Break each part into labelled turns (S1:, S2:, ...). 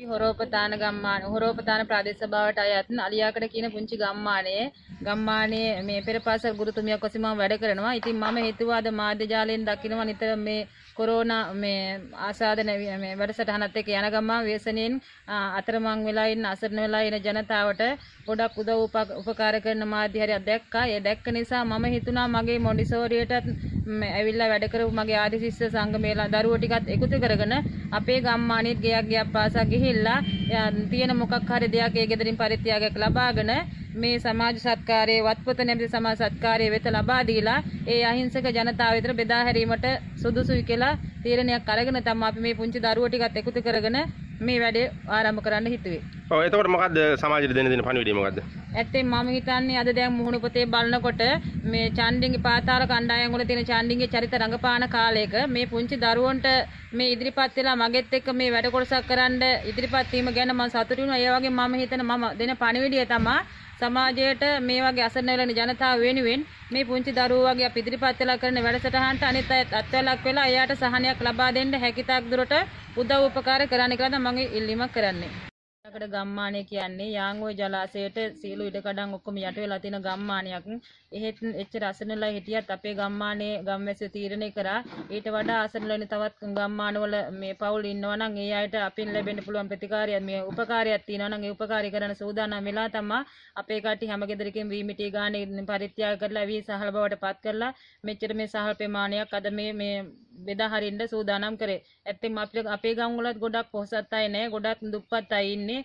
S1: හොරෝපතාන ගම්මාන හොරෝපතාන ප්‍රාදේශ සභාවට අයත් අලියාකඩ කියන පුංචි ගම්මානයේ ගම්මානයේ මේ පෙරපාසල් ගුරුතුමියක් ඔස්සේ මම වැඩ කරනවා. ඉතින් මම හිතුවා අද මාධ්‍ය ජාලයෙන් දකිනවා නිතර මේ කොරෝනා මේ ආසාදන මේ වැඩසටහනත් එක්ක යන ගමන් ව්‍යසනයෙන් අතරමං වෙලා ඉන්න අසරණ වෙලා ඉන ජනතාවට ගොඩක් උදව් උපකාර කරන මාධ්‍ය හරියක් දැක්කා. ඒ දැක්ක නිසා මම හිතුණා මගේ මොන්ඩිසෝරියටත් ඇවිල්ලා වැඩ කරපු මගේ ආදි ශිෂ්‍ය සංගමේලා දරුවෝ ටිකත් එකතු කරගෙන අපේ ගම්මානෙත් ගයක් ගයක් පාසා ගිහිල්ලා තියෙන මොකක් හරි දෙයක් ඒ ගෙදරින් පරිත්‍යාගයක් ලබාගෙන මේ සමාජ සත්කාරයේ වත්පොත නැමැති සමාජ සත්කාරයේ වෙත ලබා දීලා ඒ අහිංසක ජනතාව විතර බෙදා හැරීමට සුදුසුයි කියලා තීරණයක් අරගෙන තමයි අපි මේ පුංචි දරුවෝ ටිකත් එකතු කරගෙන මේ වැඩේ ආරම්භ කරන්න හිතුවේ.
S2: ඔව් එතකොට මොකද්ද සමාජයට දෙන්න දෙන පණිවිඩය මොකද්ද?
S1: ඇත්තෙන් මම හිතන්නේ අද දැන් මුහුණු පොතේ බලනකොට මේ චන්ඩින්ගේ පාතාල කණ්ඩායම් වල තියෙන චන්ඩින්ගේ චරිත රඟපාන කාලයක මේ පුංචි දරුවන්ට මේ ඉදිරිපත් වෙලා මගෙත් එක්ක මේ වැඩ කොටසක් කරන්න ඉදිරිපත් වීම ගැන මම සතුටු වෙනවා. ඒ වගේම මම හිතන මම දෙන පණිවිඩය තමයි සමාජයට මේ වගේ අසරණ වෙලා ඉන්න ජනතාව වෙනුවෙන් මේ පුංචි දරුවෝ වගේ අපි ඉදිරිපත් වෙලා කරන වැඩසටහනට අනිත් අයත් අත්වලක් වෙලා එයාට සහනයක් ලබා දෙන්න හැකියතාක් දුරට උදව් උපකාර කරන්න කියලා තමයි මම ඉල්ලීමක් කරන්නේ. කට ගම්මානය කියන්නේ යාංගෝය ජලාශයට සීලු ඉඩකඩම් ඔක්කොම යට වෙලා තියෙන ගම්මානයක්. එහෙත් එච්චර අසරණලා හිටියත් අපේ ගම්මානයේ ගම්වැසියෝ තීරණය කරා ඊට වඩා අසරණලා ඉන්න තවත් ගම්මානවල මේ පවුල් ඉන්නවා නම් ඒ අයට අපින් ලැබෙන්න පුළුවන් ප්‍රතිකාරයක් මේ උපකාරයක් තියෙනවා නම් ඒ උපකාරය කරන්න සූදානම් වෙලා තමයි අපේ කට්ටිය හැම ගෙදරකින් වීමිටි ගානේ පරිත්‍යාග කරලා වී සහල් බවට පත් කරලා මෙච්චර මේ සහල් ප්‍රමාණයක් අද මේ මේ බෙදා හරින්න සූදානම් කරේ. ඇත්තෙන්ම අපිට අපේ ගම් වලත් ගොඩක් පොහසත් අය නැහැ. ගොඩක් දුප්පත් අය ඉන්නේ.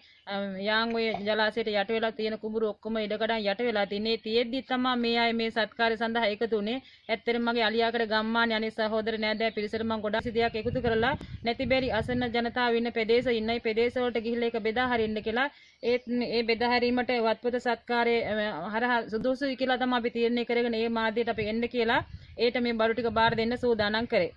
S1: යාන් ඔය ජලාශයට යට වෙලා තියෙන කුඹුරු ඔක්කොම ඉඩකඩම් යට වෙලා තින්නේ. තියෙද්දි තමයි මේ අය මේ සත්කාරය සඳහා එකතු වුනේ. ඇත්තටම මගේ අලියාකඩ ගම්මානේ අනේ සහෝදර නෑදෑ පිරිසට මම ගොඩක් සිදියක් එකතු කරලා නැති බැරි අසන්න ජනතාව ඉන්න ප්‍රදේශ ඉන්නයි ප්‍රදේශ වලට ගිහිල්ලා ඒක බෙදා හරින්න කියලා ඒත් ඒ බෙදා හැරීමට වත්පොත සත්කාරයේ හරහා සුදුසුයි කියලා තමයි අපි තීරණය කරගෙන ඒ මාධ්‍යයට අපි එන්න කියලා ඒට මේ බඩු ටික බාර දෙන්න සූදානම් කරේ.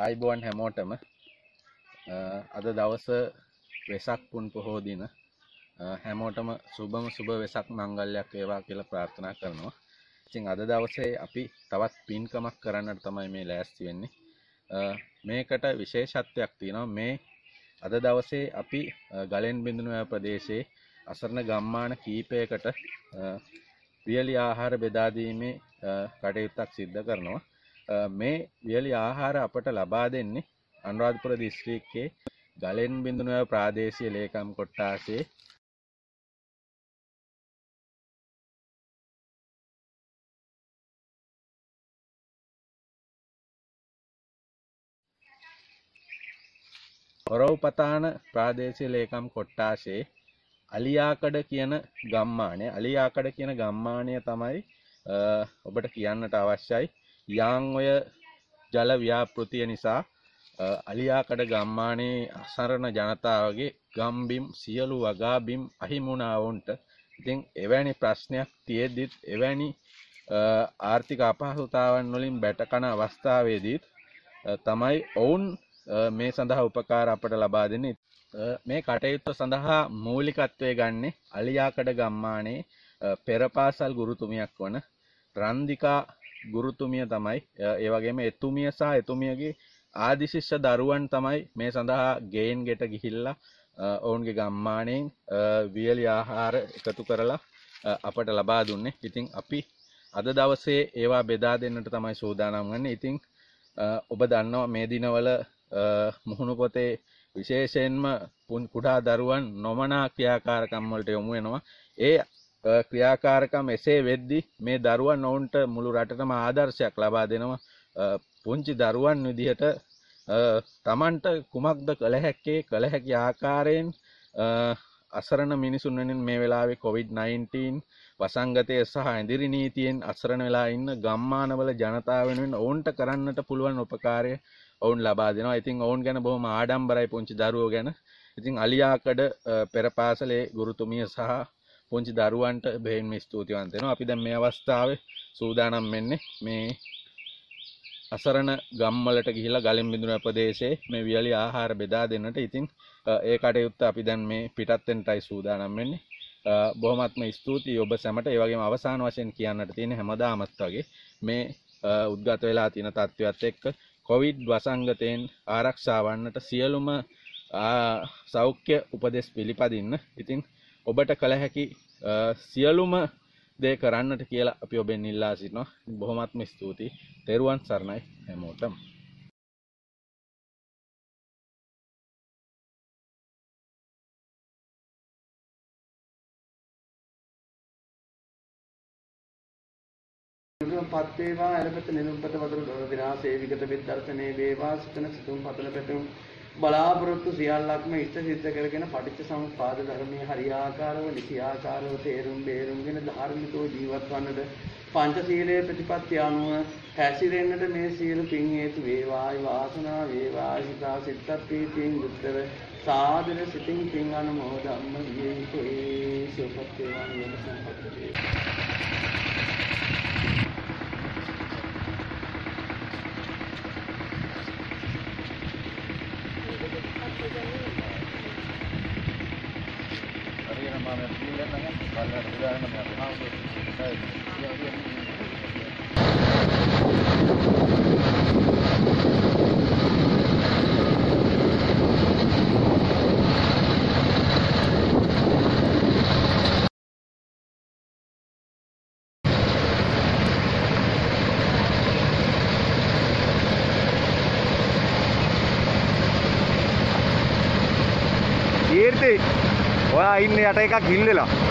S3: ආයිබෝන් හැමෝටම අද දවස වෙසක් පුන් පොහෝ දින හැමෝටම සුබම සුබ වෙසක් මංගල්‍යයක් වේවා කියලා ප්‍රාර්ථනා කරනවා. ඉතින් අද දවසේ අපි තවත් පින්කමක් කරන්නට තමයි මේ ලෑස්ති වෙන්නේ. මේකට විශේෂත්වයක් තියෙනවා. මේ අද දවසේ අපි ගලෙන් බිඳුනුව ප්‍රදේශයේ අසරණ ගම්මාන කීපයකට වියලි ආහාර බෙදා දීමේ කටයුත්තක් සිද්ධ කරනවා. මේ වියලි ආහාර අපට ලබා දෙන්නේ අනුරාධපුර දිස්ත්‍රික්කයේ ගලෙන් බිඳුනුව ප්‍රාදේශීය ලේකම් කොට්ටාසේ. ඔරව්පතාන ප්‍රාදේශීය ලේකම් කොට්ටාසේ අලියාකඩ කියන ගම්මානය අලියාකඩ කියන ගම්මානය තමයි ඔබට කියන්නට අවශ්‍යයි. යාං ඔය ජල ව්‍යාපෘතිය නිසා අලියාකඩ ගම්මානයේ අසරණ ජනතාවගේ ගම්බිම් සියලු වගාබිම් අහිමුණාවුන්ට ඉතින් එවැනි ප්‍රශ්නයක් තියෙද්දිත් එවැනි ආර්ථික අපහසුතාවන් වලින් බැටකන අවස්ථාවේදීත් තමයි ඔවුන් මේ සඳහා උපකාර අපට ලබා දෙන්නේ. මේ කටයුත්ත සඳහා මූලිකත්වය ගන්නේ අලියාකඩ ගම්මානයේ පෙරපාසල් ගුරුතුමියක් වන රන්දිකා ගුරුතුමිය තමයි ඒ වගේම එතුමිය සහ එතුමියගේ ආදිශිෂ්‍ය දරුවන් තමයි මේ සඳහා ගේන් ගෙට ගිහිල්ලා ඔවුන්ගේ ගම්මානයෙන් වියලි ආහාර එකතු කරලා අපට ලබා දුන්නේ. ඉතින් අපි අද දවසේ ඒවා බෙදා දෙන්නට තමයි සූදානම් වන්නේ. ඉතින් ඔබ දන්නවා මේ දිනවල මුහුණු පොතේ විශේෂයෙන්ම කුඩා දරුවන් නොමනා ක්‍රියාකාරකම් වලට යොමු වෙනවා. ඒ ක්‍රියාකාරකම් එසේ වෙද්දි මේ දරුවන් ඔවුන්ට මුළු රටටම ආදර්ශයක් ලබා දෙනවා. පුංචි දරුවන් විදිහට තමන්ට කුමක්ද කළ හැක්කේ කළ හැකි ආකාරයෙන් අසරණ මිනිසුන් වෙනින් මේ වෙලාවේ COVID-19 වසංගතය සහ ඇඳිරි නීතියෙන් අසරණ වෙලා ඉන්න ගම්මානවල ජනතාව වෙනුවෙන් ඔවුන්ට කරන්නට පුළුවන් උපකාරය ඔවුන් ලබා දෙනවා. ඉතින් ඔවුන් ගැන බොහොම ආඩම්බරයි පුංචි දරුවෝ ගැන. ඉතින් අලියාකඩ පෙර පාසලේ ගුරුතුමිය සහ පුංචි දරුවන්ට බෙහෙන්ම ස්තුතිවන්ත වෙනවා. අපි දැන් මේ අවස්ථාවේ සූදානම් වෙන්නේ මේ අසරණ ගම්වලට ගිහිලා ගලින් බිඳුන ප්‍රදේශයේ මේ වියලි ආහාර බෙදා දෙන්නට ඉතින් අ, ඒ කටයුත්ත අපි දැන් මේ පිටත් වෙන්නටයි සූදානම් වෙන්නේ. අ, බොහොමත්ම ස්තුතියි ඔබ සැමට ඒ වගේම අවසාන වශයෙන් කියන්නට තියෙන හැමදාමත් වගේ මේ අ, උද්ගත වෙලා තියෙන තත්ත්වයක් එක්ක කොවිඩ් වසංගතයෙන් ආරක්ෂා වන්නට සියලුම ආ, සෞඛ්‍ය උපදෙස් පිළිපදින්න ඉතින් ඔබට කළ හැකි අ, සියලුම දේ කරන්නට කියලා අපි ඔබෙන් ඉල්ලා සිටිනවා. බොහොමත්ම ස්තුතියි. තෙරුවන් සරණයි. හැමෝටම.
S4: පත් වේවා. අරපත නිරුම්පත වතුරු දොර දිනා සේවිකත විදර්ශනේ වේවා. සිතන සිතුම් පතල පැතුම්. බලාපොරොත්තු සියල්ලක්ම ඉෂ්ට සිද්ධ කරගෙන පටිච්ච සමුප්පාද ධර්මයේ හරියාකාරව නිසියාකාරව තේරුම් බේරුම්ගෙන ධාර්මිකව ජීවත් වන්නට පංචශීලයේ ප්‍රතිපත්ති අනුව හැසිරෙන්නට මේ සියලු පින් හේතු වේවායි වාසනාව වේවායි සිතා සිතත් ප්‍රීතියෙන් යුක්තව සාදර සිතින් පින් අනුමෝදම්ම වියේ සුවපත් වේවා. නිවන සම්පත් වේවා.
S5: ඔයා ඉන්නේ යට එකක් හිල්ලලා බන්දු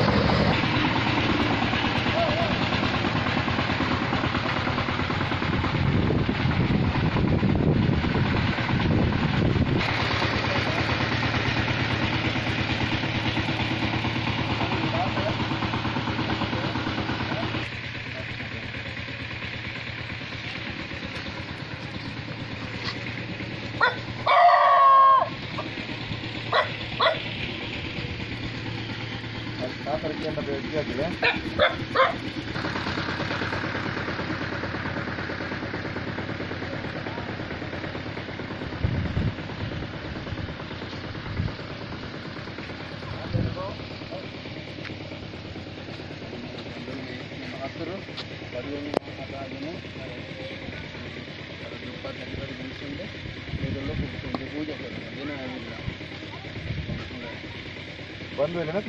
S5: වෙන්නේ නැති
S2: හරියන්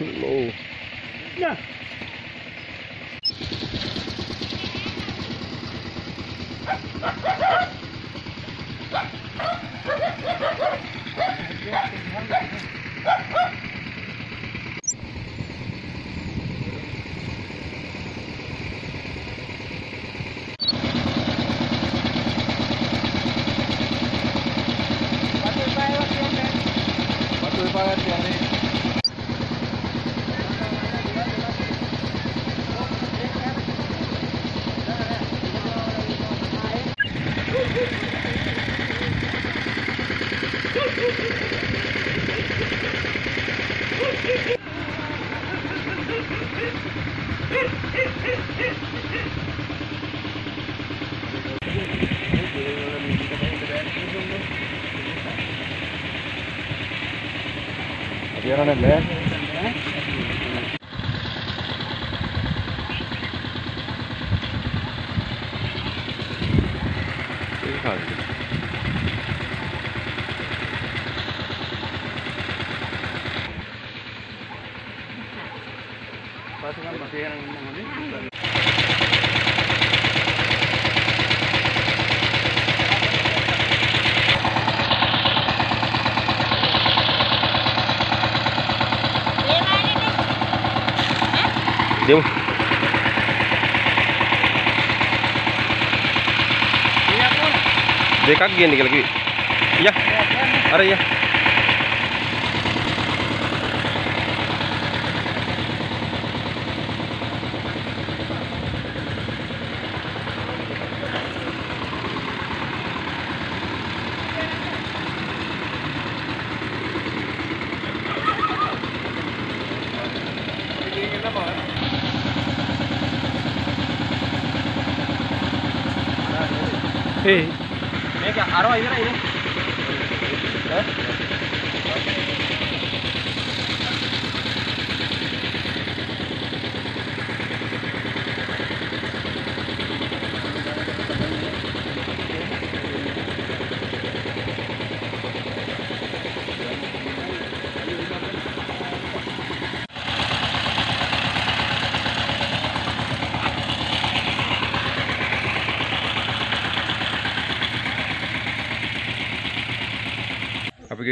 S5: Low.
S2: දෙමු. දෙකක් ගේන්න කියලා කිව්වේ. යා. අර යා. ඒ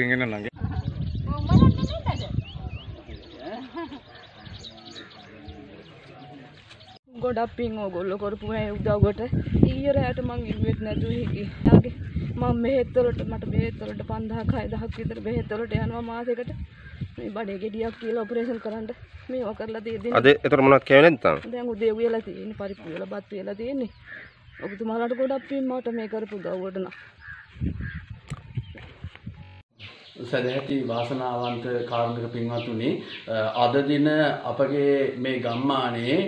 S5: එන්න ළඟ.
S6: ගොඩක් පින් ඕගොල්ලෝ කරපු මේ උදව්වට ඊයේ රැයට මං ඉල්ලුවෙත් නැතුව හිටියේ. යාගේ මම බෙහෙත් වලට මට බෙහෙත් වලට 5000ක් 6000ක් විතර බෙහෙත් වලට යනවා මාසෙකට. මේ බඩේ ගෙඩියක් කියලා ඔපරේෂන් කරන්න මේවා කරලා දෙදී
S2: අද එතකොට මොනවද කියවෙන්නේ නැත්නම්?
S6: දැන් උදේ උයලා තියෙන්නේ පරිප්පු වල බත් වේලා තියෙන්නේ. ඔබතුමාලාට ගොඩක් පින් මට මේ කරපු උදව්වට නම්.
S4: සදැහැති වාසනාවන්ත කාරුණික පින්වත්තුනි අද දින අපගේ මේ ගම්මානයේ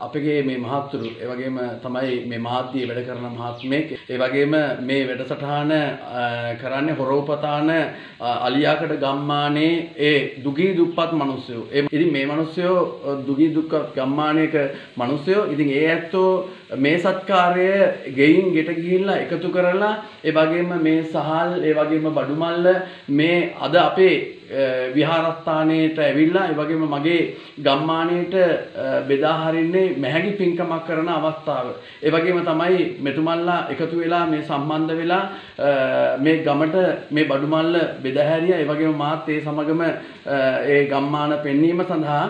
S4: අපගේ මේ මහත්තුරු ඒ වගේම තමයි මේ මාධ්‍ය වැඩ කරන මහත්මයෙක් ඒ වගේම මේ වැඩසටහන කරන්නේ හොරෝපතාන අලියාකඩ ගම්මානයේ ඒ දුගී දුප්පත් මිනිස්සු. ඒ ඉතින් මේ මිනිස්සු දුගී දුක්ඛ ගම්මානයක මිනිස්සු. ඉතින් ඒ ඇත්තෝ මේ සත්කාරය ගෙයින් ගෙට ගිහිල්ලා එකතු කරලා ඒ වගේම මේ සහල් ඒ වගේම බඩුමල්ල මේ අද අපේ විහාරස්ථානයට ඇවිල්ලා ඒ වගේම මගේ ගම්මානයට බෙදා හරින්නේ මැහැගි පින්කමක් කරන අවස්ථාව. ඒ වගේම තමයි මෙතුමල්ලා එකතු වෙලා මේ සම්බන්ධ වෙලා මේ ගමට මේ බඩුමල්ල බෙදා හැරියා. ඒ වගේම මාත් ඒ සමගම ඒ ගම්මාන පෙන්වීම සඳහා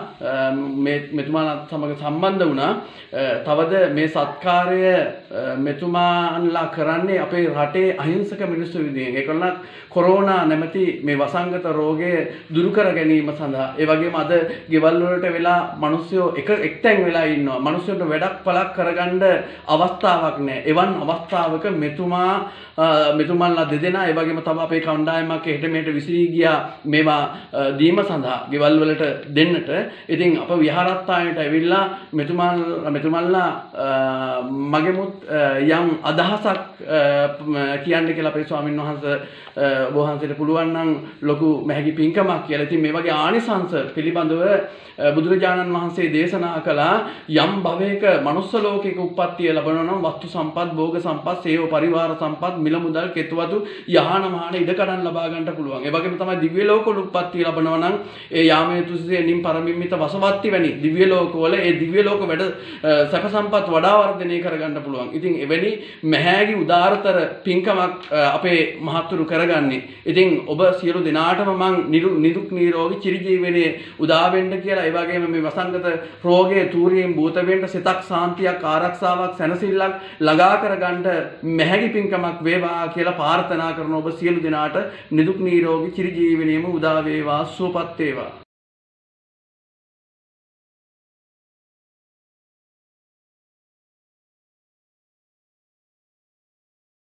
S4: මේ මෙතුමාලත් සමග සම්බන්ධ වුණා. තවද මේ සත්කාරය මෙතුමාන්ලා කරන්නේ අපේ රටේ අහිංසක මිනිස්සු විදියෙන්. ඒකලත් කොරෝනා නැමැති මේ වසංගත රෝගය දුරු කර ගැනීම සඳහා ඒ වගේම අද ගෙවල් වලට වෙලා මිනිස්සු එක එක්තැන් වෙලා ඉන්නවා. මිනිස්සුන්ට වැඩක් පළක් කරගන්න අවස්ථාවක් නැහැ. එවන් අවස්ථාවක මෙතුමා මෙතුමන්ලා දෙදෙනා ඒ වගේම තව අපේ කණ්ඩායමක් එහෙට මෙහෙට විසිරී ගියා මේවා දීම සඳහා ගෙවල් වලට දෙන්නට. ඉතින් අප විහාරස්ථානයට ඇවිල්ලා මෙතුමන් මෙතුමන්ලා මගෙමුත් යම් අදහසක් කියන්න කියලා අපේ ස්වාමීන් වහන්සේ ඔබ වහන්සේට පුළුවන් නම් ලොකු මැහැගි පින්කමක් කියලා. ඉතින් මේ වගේ ආනිසංස පිළිබඳව බුදුරජාණන් වහන්සේ දේශනා කළා යම් භවයක manuss ලෝකයක උප්පත්තිය ලැබෙනවා නම් වස්තු සම්පත්, භෝග සම්පත්, සේව පරිවාර සම්පත්, මිල මුදල්, කෙතවතු, යහන මහාන ඉඩ කඩන් ලබා ගන්නට පුළුවන්. ඒ වගේම තමයි දිව්‍ය ලෝකවල උප්පත්තිය ලැබෙනවා නම් ඒ යාමේ තුසිසේ නිම් පරමිම්මිත වසවත්ති වැනි දිව්‍ය ලෝකවල ඒ දිව්‍ය ලෝක වැඩ සැප සම්පත් වඩා වර්ධනය කරගන්න පුළුවන්. ඉතින් එවැනි මහෑගි උදාරතර පින්කමක් අපේ මහත්තුරු කරගන්නේ. ඉතින් ඔබ සියලු දෙනාටම මං නිදුක් නිරෝගී චිරජීවනයේ උදා වෙන්න කියලා. ඒ වගේම මේ වසංගත රෝගයේ තූරියෙන් භූත වෙන්න සිතක් සාන්තියක් ආරක්ෂාවක් සැනසෙල්ලක් ළඟා කරගන්න මැහැගි පින්කමක් වේවා කියලා ප්‍රාර්ථනා කරන ඔබ සියලු දෙනාට නිදුක් නිරෝගී චිරජීවනයේම උදා වේවා සුවපත් වේවා.